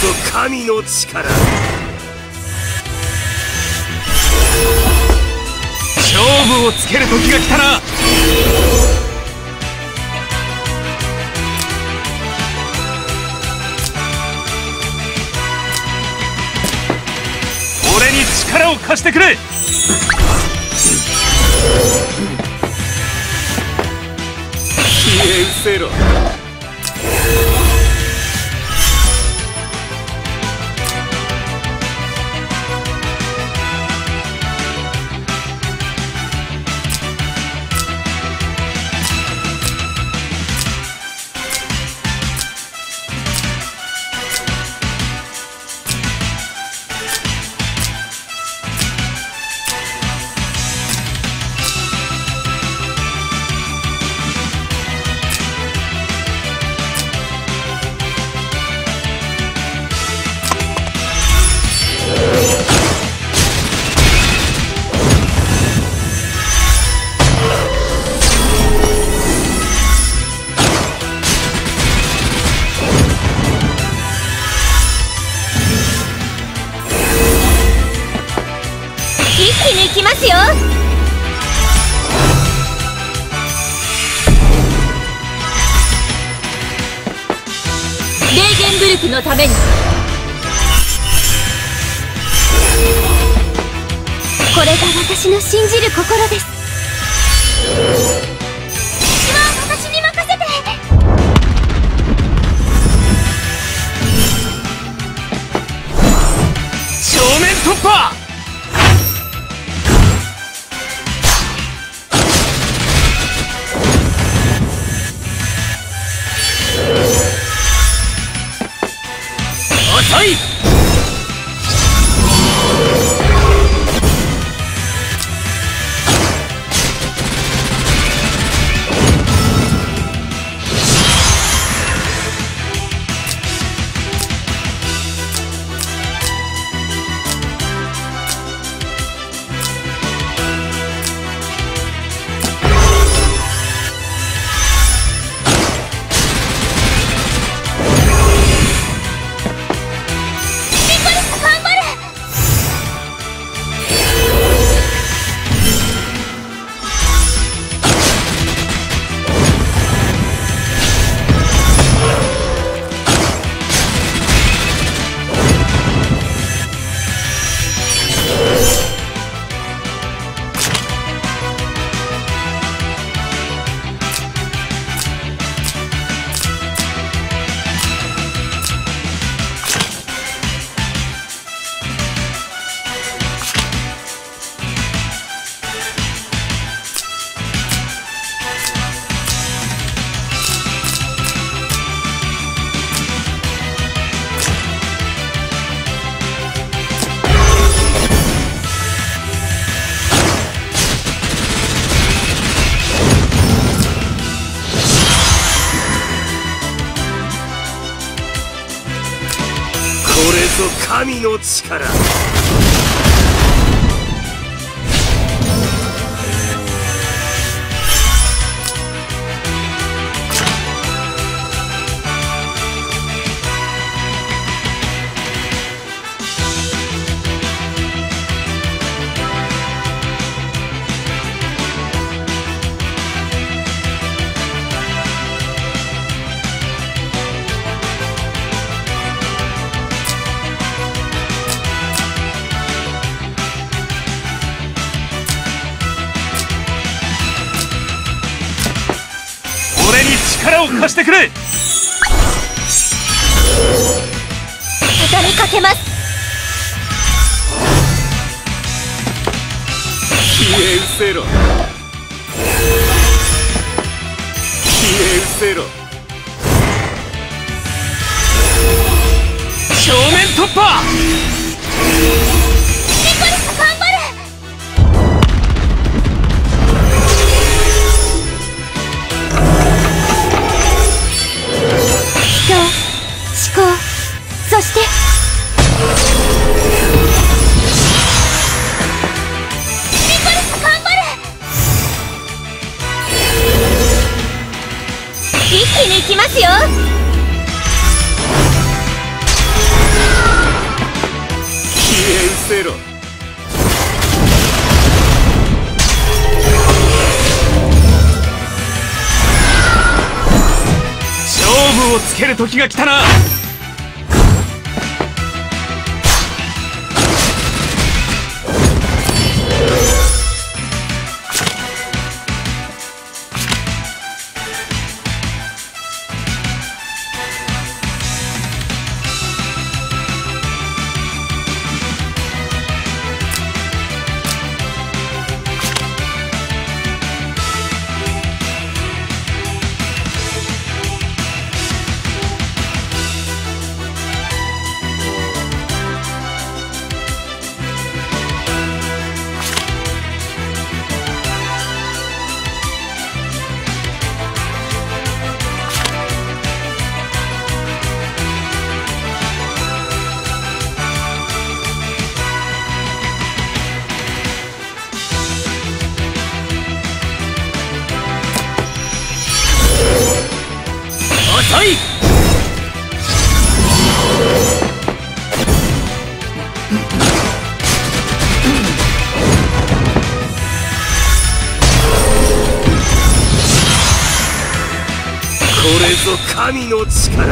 ぞ神の力。勝負をつける時が来たな。俺に力を貸してくれ。消え失せろきますよ。レーゲンブルクのために。これが私の信じる心です。私は私に任せて。正面突破神の力。俺に力を貸してくれ。かけます。消え失せろ。消え失せろ。正面突破勝負をつける時が来たな。遅い。これぞ神の力。